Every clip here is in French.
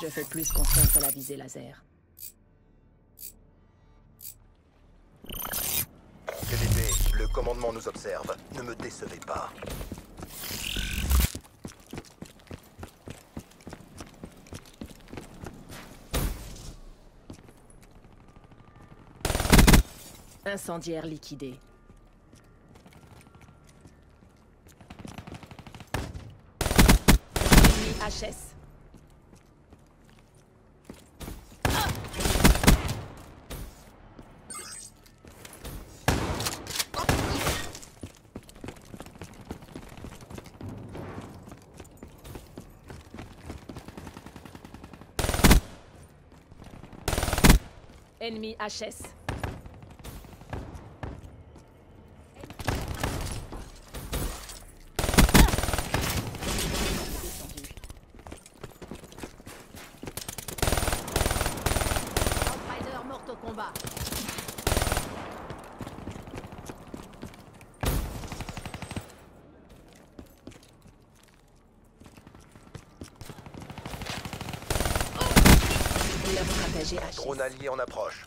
Je fais plus confiance à la visée laser. Le commandement nous observe. Ne me décevez pas. Incendiaire liquidé. HS. Ennemi HS. Outrider morte au combat. Drone allié en approche.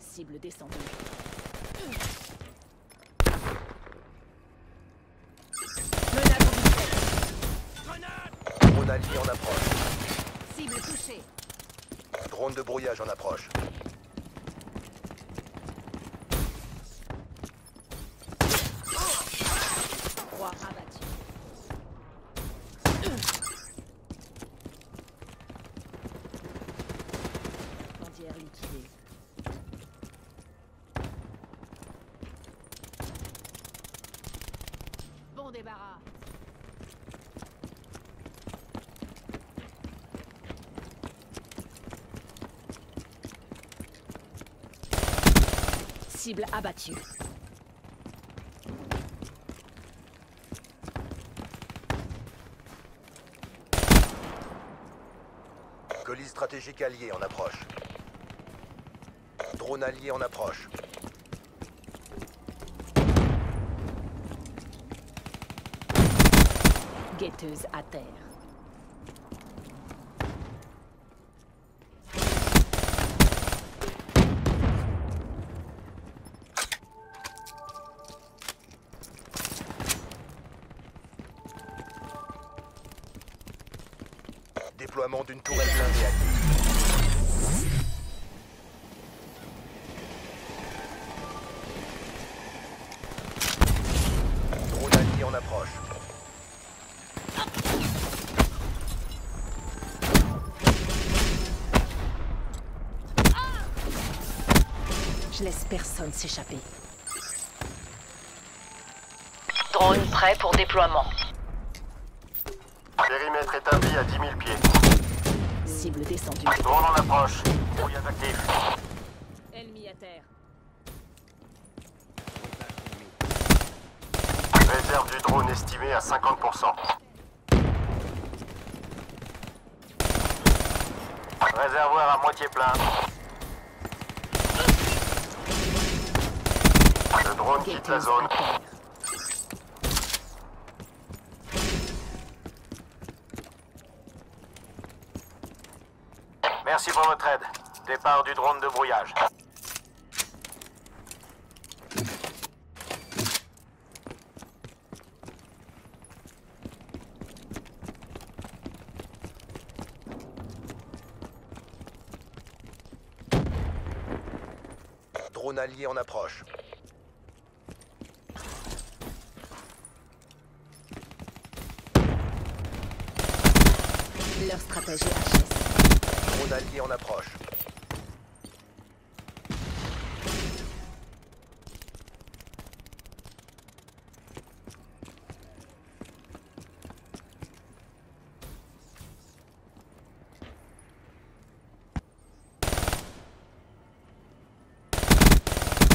Cible descendue. Drone allié en approche. Cible touchée. Drone de brouillage en approche. Cible abattue. Colis stratégique allié en approche. Drone allié en approche. Guetteuse à terre. Déploiement d'une tourelle blindée alliée. Drone allié en approche. Je laisse personne s'échapper. Drone prêt pour déploiement. Périmètre établi à 10 000 pieds. Cible descendue. Drone en approche. Brouillage actif. Ennemi à terre. Réserve du drone estimée à 50%. Réservoir à moitié plein. Le drone quitte la zone. Merci pour votre aide. Départ du drone de brouillage. Drone allié en approche. Leur stratégie HS. Drone allié en approche.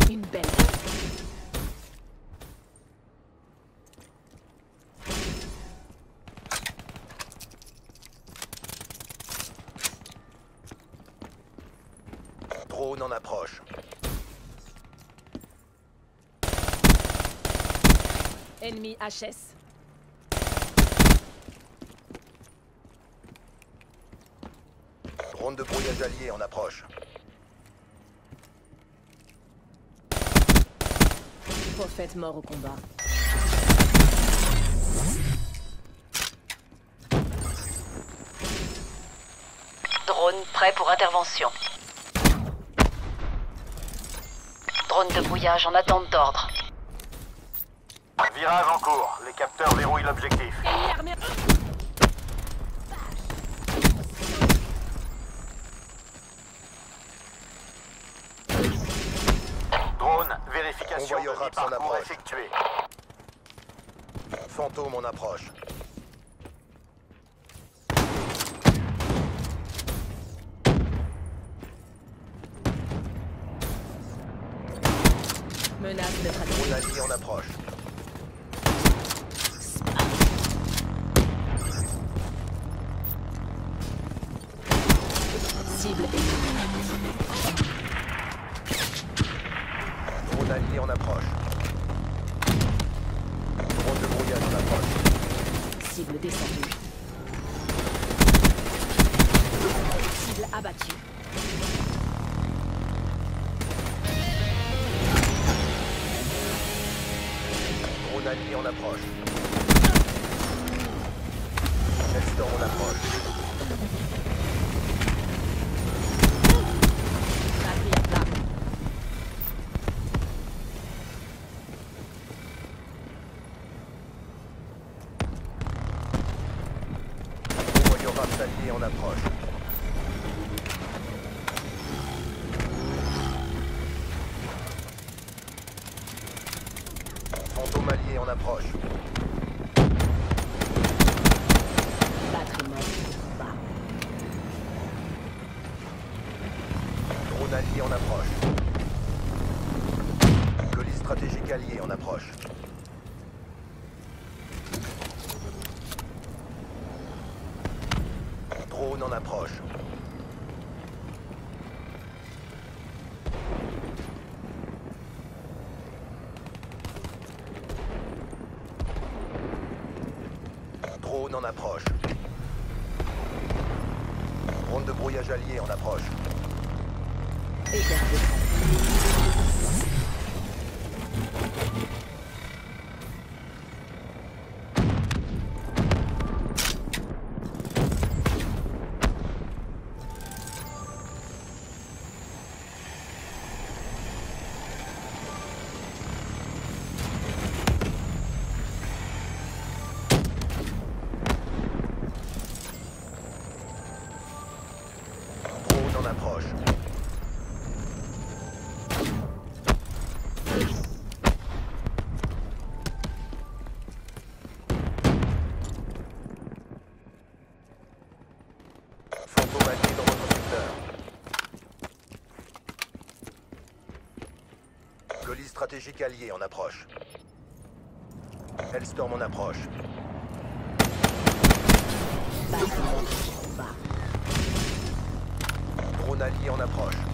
Une belle. en approche. Ennemi HS. Drone de brouillage allié en approche. Prophète mort au combat. Drone prêt pour intervention. Drone de brouillage en attente d'ordre. Virage en cours. Les capteurs verrouillent l'objectif. Drone, vérification de approche. effectué. Fantôme en approche. Menace de traduction. Drone allié en approche. Cible. Drone allié en approche. Drone de brouillage en approche. Cible descendue. Cible abattue. Drone allié en approche. Hellstorm en approche. En approche. Fantôme allié en approche. Batterie morte. Drone allié en approche. Colis stratégique allié en approche. Drone en approche. Drone en approche. Drone de brouillage allié en approche. Écart de stratégique allié en approche. Hellstorm en approche. Drone allié en approche.